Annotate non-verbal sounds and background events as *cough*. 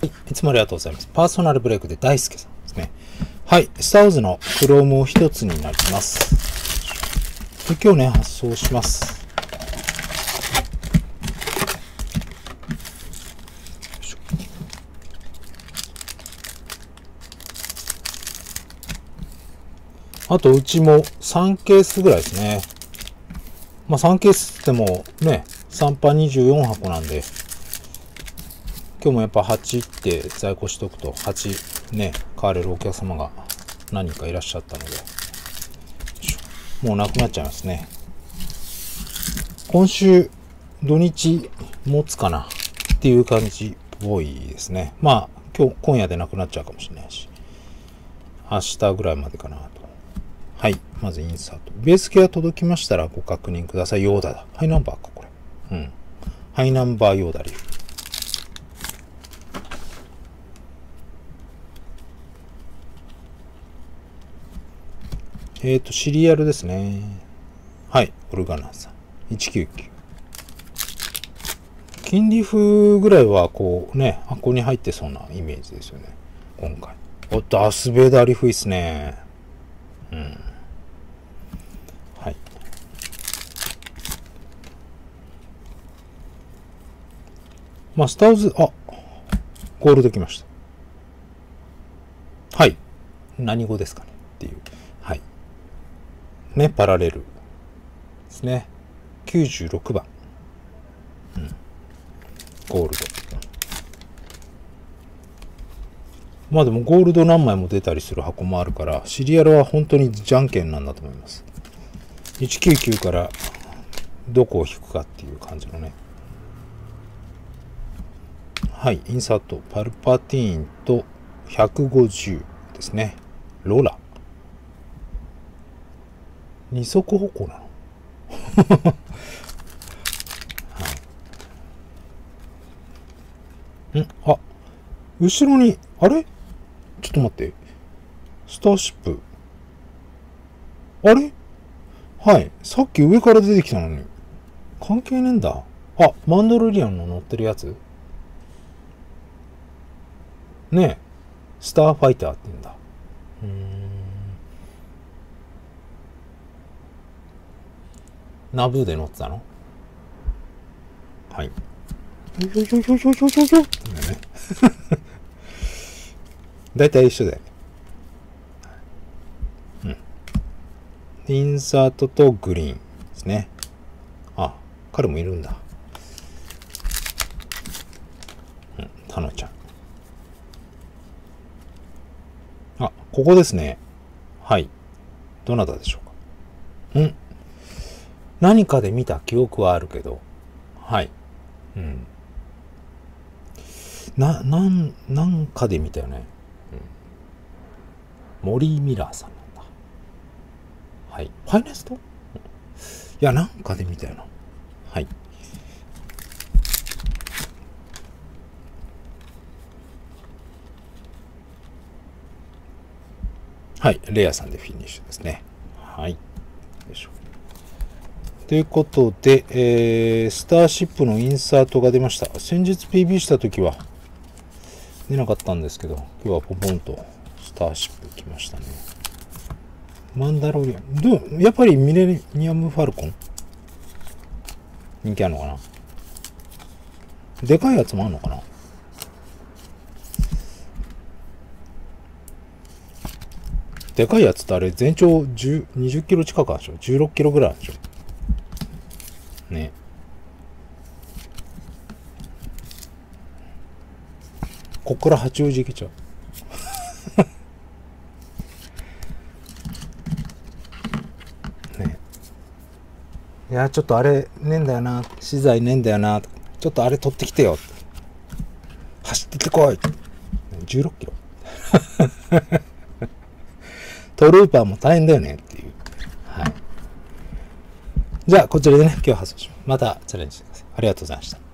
はい、いつもありがとうございます。パーソナルブレイクで大輔さんですね。はい、スターウズのクロームを一つになります。で今日ね、発送します。あと、うちも3ケースぐらいですね。まあ、3ケースってもね、3パ24箱なんで、今日もやっぱ8って在庫しとくと、8ね、買われるお客様が何人かいらっしゃったので、もうなくなっちゃいますね。今週、土日持つかなっていう感じっぽいですね。まあ、今日、今夜でなくなっちゃうかもしれないし、明日ぐらいまでかなと。はい。まずインサート。ベース系が届きましたらご確認ください。ヨーダだ。ハイナンバーか、これ。うん。ハイナンバーヨーダリフ。えっ、ー、と、シリアルですね。はい。オルガナーさん。199。金利風ぐらいは、こうね、箱に入ってそうなイメージですよね。今回。お、ダースベイダーリフいっすね。うん。はい。まあ、スターズ、あ、ゴールド来ました。はい。何語ですかねっていう。ね、パラレル。ですね。96番。うん。ゴールド。まあでもゴールド何枚も出たりする箱もあるから、シリアルは本当にじゃんけんなんだと思います。199からどこを引くかっていう感じのね。はい、インサート、パルパティーンと150ですね。ローラ。二足歩行なの？は *laughs* い、んあ、後ろに、あれ？ちょっと待って。スターシップ。あれ？はい。さっき上から出てきたのに。関係ねえんだ。あ、マンドロリアンの乗ってるやつ？ねえ。スターファイターって言うんだ。うん。ナブーで乗ってたの？はい。よいしよいしよしよしょよいしょ。ね。大体一緒だよね。うん。インサートとグリーンですね。あ、彼もいるんだ。うん、タノちゃん。あ、ここですね。はい。どなたでしょうか。ん何かで見た記憶はあるけど、はい。うん。な、なん、なんかで見たよね。モリー・ミラーさんなんだ。はい。ファイネスト？いや、なんかで見たよな。はい。はい。レアさんでフィニッシュですね。はい。よいしょ。ということで、えー、スターシップのインサートが出ました。先日 PB した時は出なかったんですけど、今日はポポンとスターシップ来ましたね。マンダロリアン。どう、やっぱりミレニアムファルコン？人気あるのかな？でかいやつもあるのかな？でかいやつってあれ全長20キロ近くあるでしょ ?16 キロぐらいあるでしょ？ね。こっから八王子行けちゃう。*laughs* ねいや、ちょっとあれねえんだよな。資材ねえんだよな。ちょっとあれ取ってきてよ。走ってってこい。16キロ。*laughs* トルーパーも大変だよねっていう。じゃあ、こちらでね、今日発送します。またチャレンジしてください。ありがとうございました。